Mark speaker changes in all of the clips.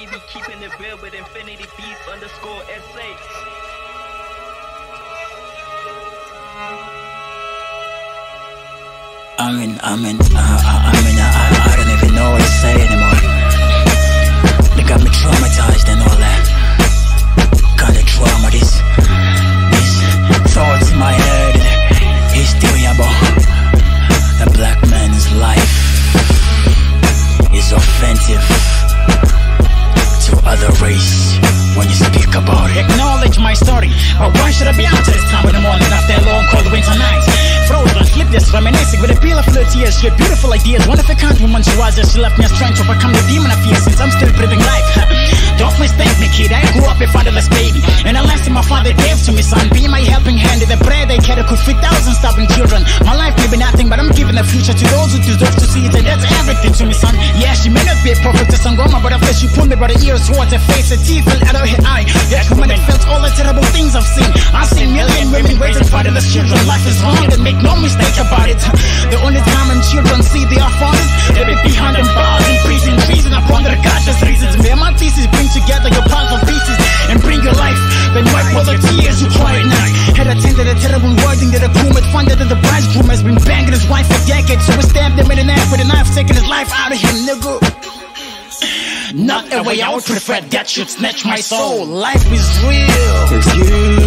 Speaker 1: PB keeping it real with infinity beef underscore SA.
Speaker 2: I mean, I mean, uh, I, I mean, I, I don't even know what to say anymore. This,
Speaker 3: reminiscing with a peel of years. She had beautiful ideas, one of a kind woman she was. As she left me a strength to overcome the demon I fear since I'm still breathing life. Don't mistake me, kid. I grew up a fatherless baby, and the last thing my father gave to me, son, be my helping hand. in The bread they carry could feed thousands starving children. My life may be nothing, but I'm giving the future to those who deserve to see it, and that's everything to me, son. Yeah, she may not be a prophetess and Goma, but after she pulled me by the ears towards her face, her teeth fell out of her eye. That woman that felt all the terrible things I've seen stabbed him in the neck with a knife, taking his life out of him, nigga. Not a way out, prefer that should snatch my soul. Life is real.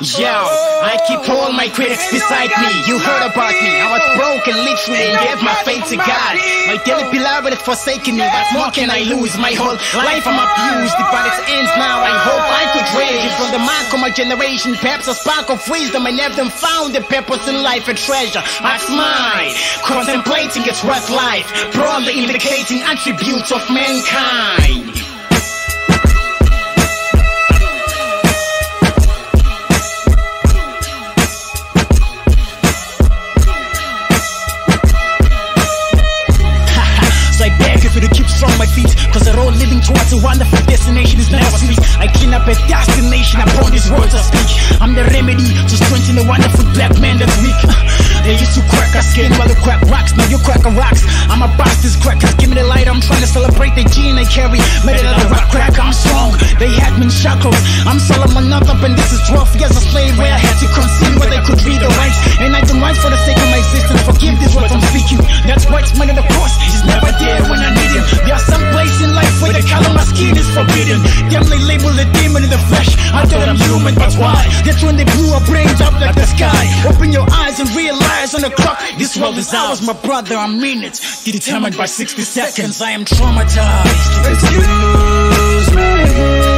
Speaker 3: Yo, I keep all my critics beside me. You heard about me. I was broken, literally, and gave my faith to God. My daily beloved has forsaken me. What more can I lose? My whole life I'm abused, but it ends now. I hope I could raise from the mark of my generation. Perhaps a spark of wisdom. I never found the purpose in life, a treasure. That's mine. Contemplating its worth life, broadly indicating attributes of mankind. Leading a wonderful destination is never sweet. I up a destination upon these words I speak. I'm the remedy to strengthen the wonderful black man that's weak. Uh, they used to crack our skin while they crack rocks Now you crack a rocks. I'm a bastard's crackers Give me the light I'm trying to celebrate the gene I carry. Made it out of rock crack I'm strong. They had me in shackles. I'm Solomon up and this is rough. As a slave where I had to conceal where they could read the rights. And I don't write for the They label a demon in the flesh. I thought I'm human, but why? That's when they blew our brains up like the sky. Open your eyes and realize on the clock, this world is ours, my brother. I mean it. Determined by 60 seconds, I am traumatized.
Speaker 4: Excuse me.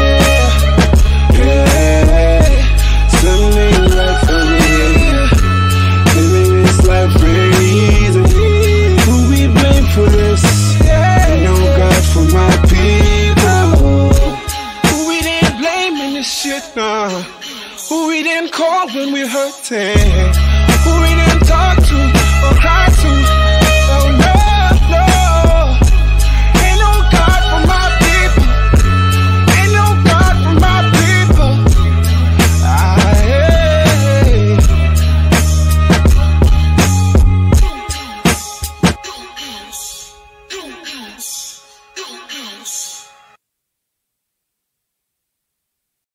Speaker 4: this shit now. Who we didn't call when we hurting, eh? who we didn't talk to or cry